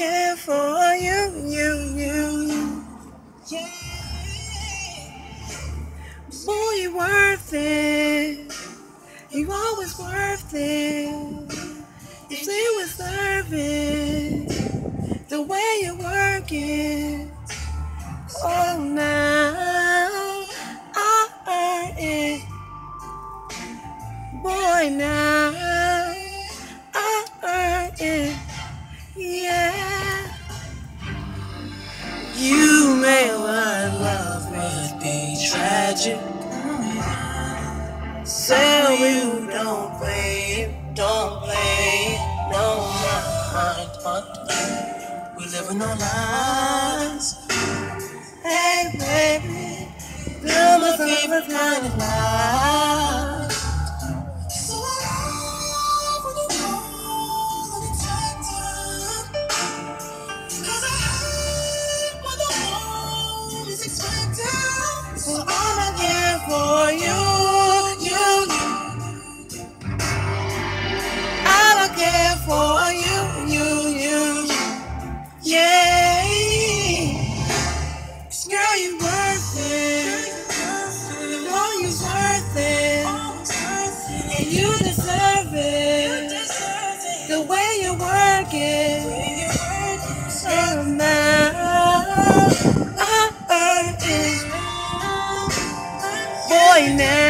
care for you, you, you, you. Yeah. You're worth it. You always worth it. If they was serving the way you work it, oh, now. right now. Oh, oh, yeah. yeah. You may want love, but be tragic. Say so you don't blame, don't blame. forget so. Boy, now.